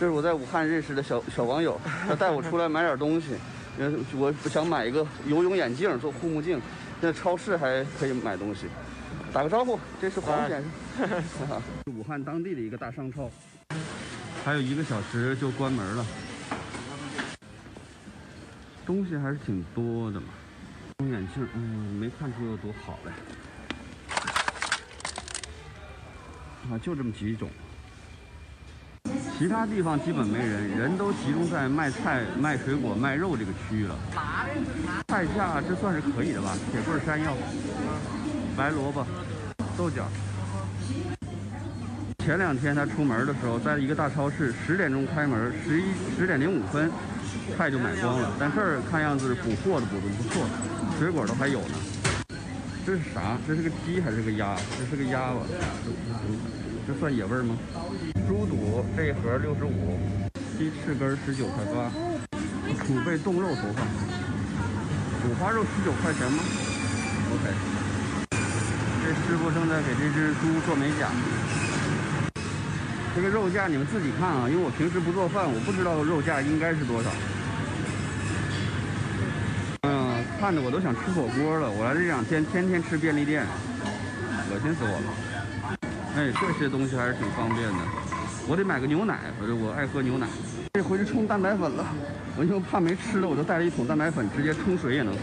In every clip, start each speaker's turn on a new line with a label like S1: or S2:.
S1: 这是我在武汉认识的小小网友，他带我出来买点东西。呃，我想买一个游泳眼镜做护目镜，在超市还可以买东西。打个招呼，这是黄先生，武汉当地的一个大商超。还有一个小时就关门了，东西还是挺多的嘛。游泳眼镜，嗯，没看出有多好来。啊，就这么几种。其他地方基本没人，人都集中在卖菜、卖水果、卖肉这个区域了。菜价这算是可以的吧？铁棍山药、白萝卜、豆角。前两天他出门的时候，在一个大超市，十点钟开门，十一十点零五分，菜就买光了。但这儿看样子补货的补的不错，水果都还有呢。这是啥？这是个鸡还是个鸭？这是个鸭吧？这算野味吗？猪肚这一盒六十五，鸡翅根十九块八，储备冻肉投放，五花肉十九块钱吗？OK，这师傅正在给这只猪做美甲。这个肉价你们自己看啊，因为我平时不做饭，我不知道肉价应该是多少。嗯，看着我都想吃火锅了。我来这两天天天吃便利店，恶心死我了。哎，这些东西还是挺方便的。我得买个牛奶，我我爱喝牛奶。这回去冲蛋白粉了，我就怕没吃的，我就带了一桶蛋白粉，直接冲水也能喝。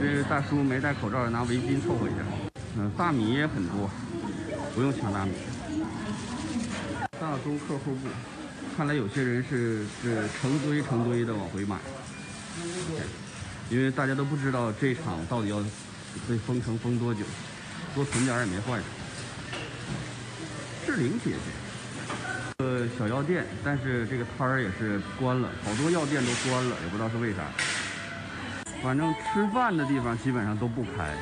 S1: 这大叔没戴口罩，拿围巾凑合一下。嗯，大米也很多，不用抢大米。大宗客户部，看来有些人是是成堆成堆的往回买，因为大家都不知道这场到底要被封城封多久，多存点也没坏处。志玲姐姐，呃，小药店，但是这个摊儿也是关了，好多药店都关了，也不知道是为啥。反正吃饭的地方基本上都不开。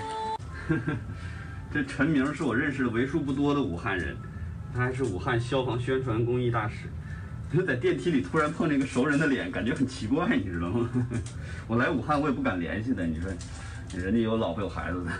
S1: 这陈明是我认识的为数不多的武汉人。他还是武汉消防宣传公益大使，就在电梯里突然碰见一个熟人的脸，感觉很奇怪，你知道吗？我来武汉我也不敢联系他，你说，人家有老婆有孩子的。